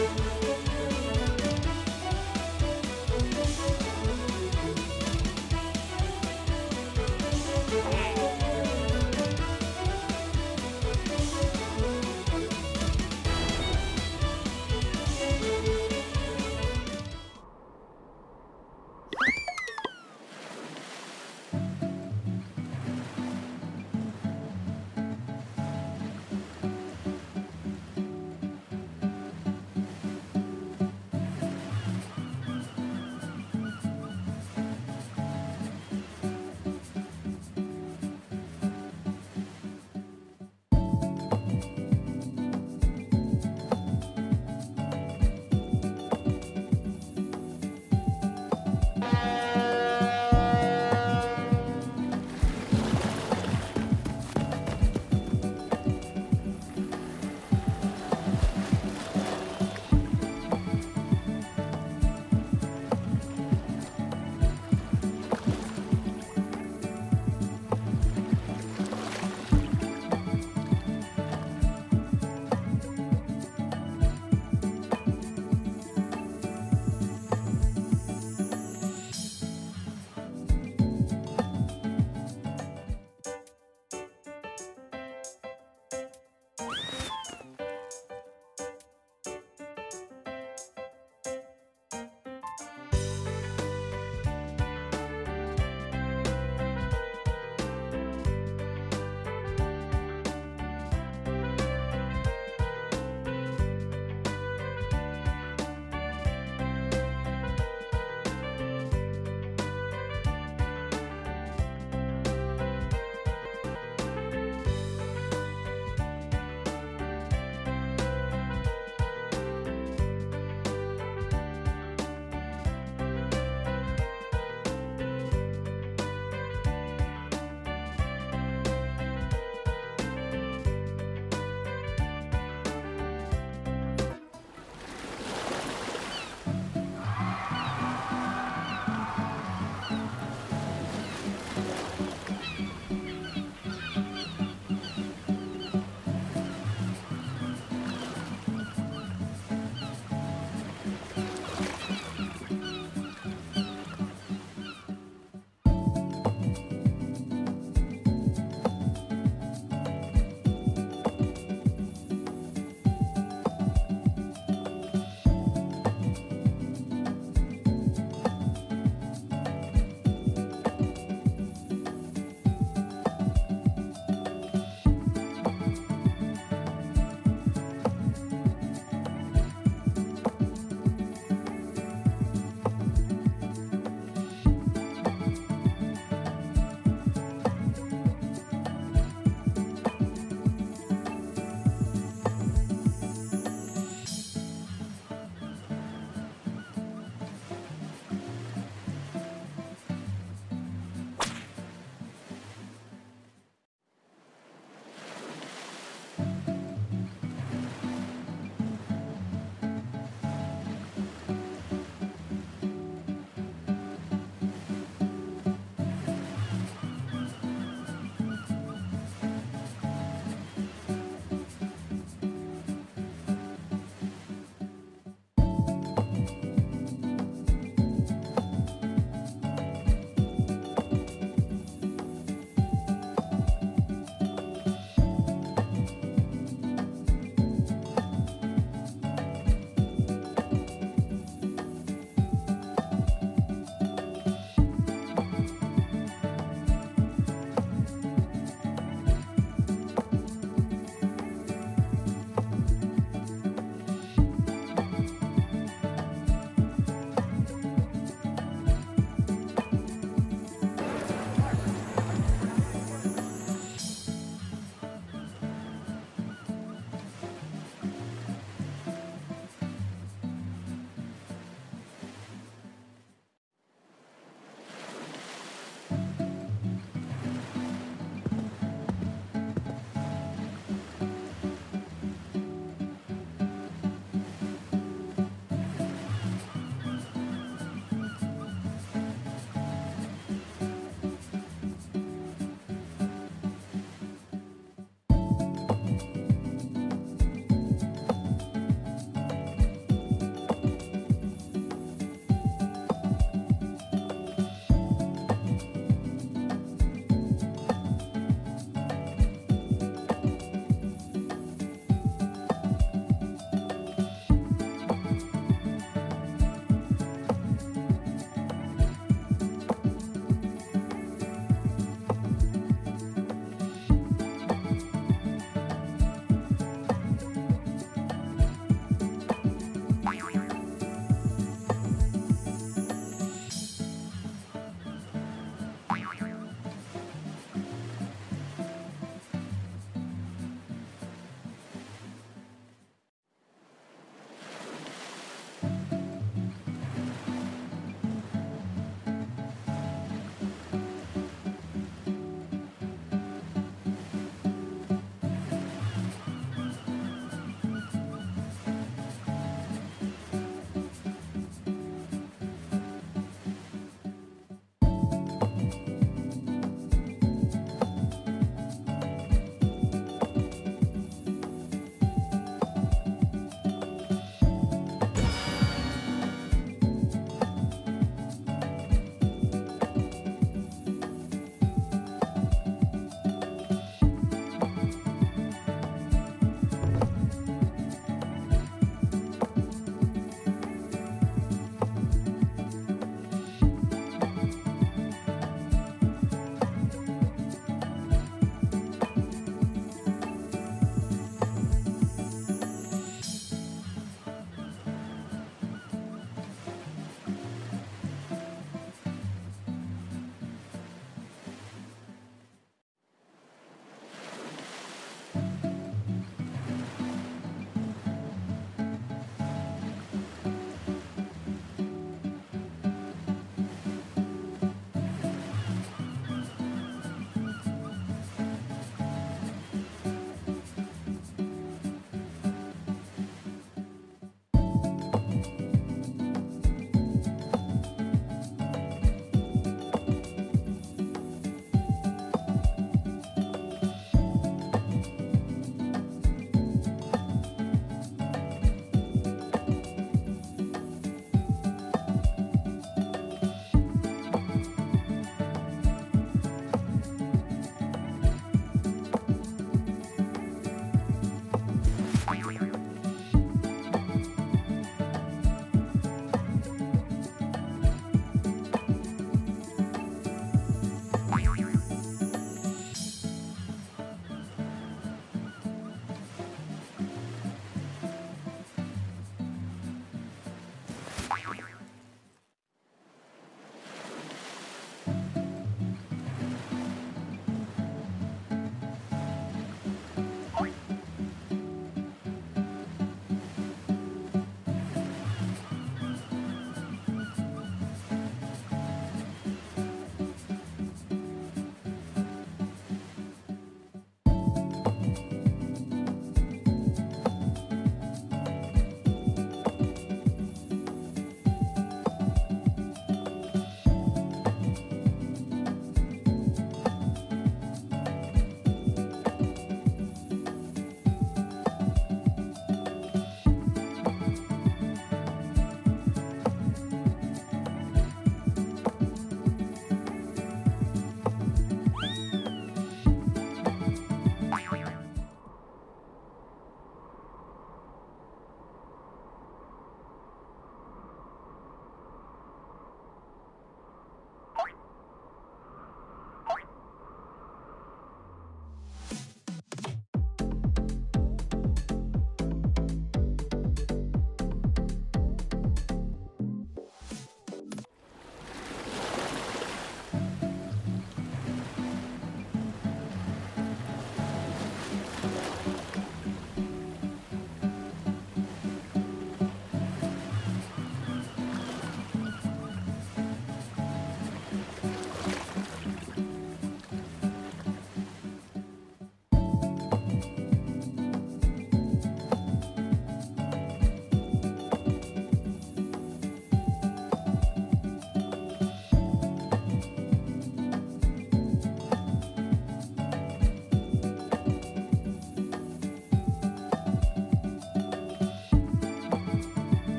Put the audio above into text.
Música